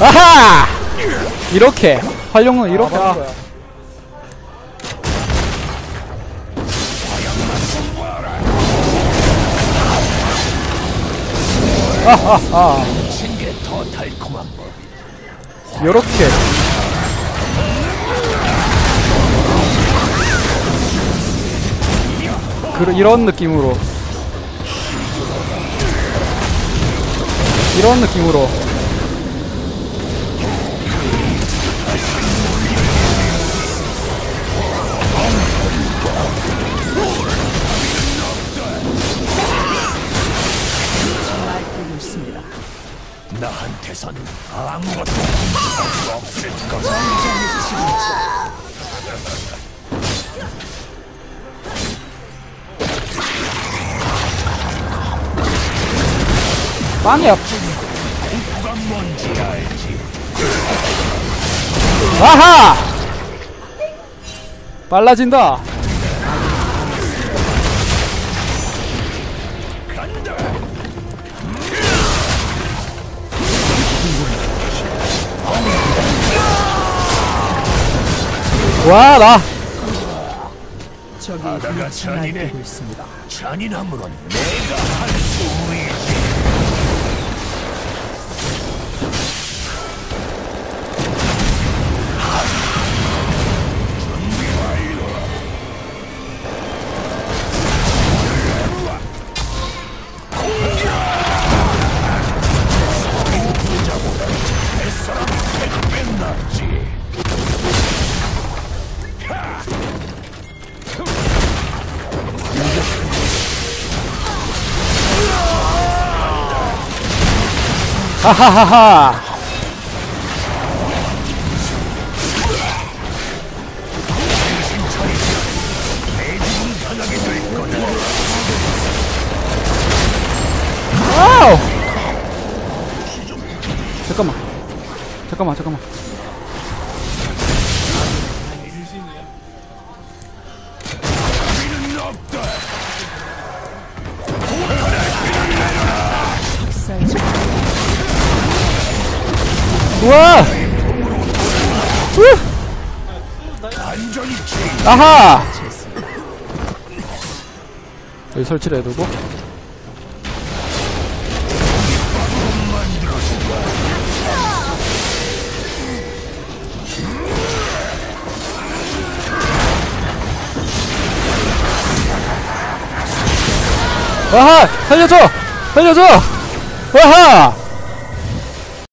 아하! 이렇게 활용은 이렇게 아, 아, 거야. 아하하 더 달콤한 법. 요렇게 그 이런 느낌으로 이런 느낌으로 나한테선 아무것도 없을 거다. 뭔지 알지? 아하 빨라진다 간다. 와나 바다가 잔인해. 잔인함으론 내가 할 수 있 하하하하. 와우. 잠깐만. 잠깐만 잠깐만 우와! 우! 아하! 여기 설치를 해두고. 아하! 살려줘! 살려줘! 아하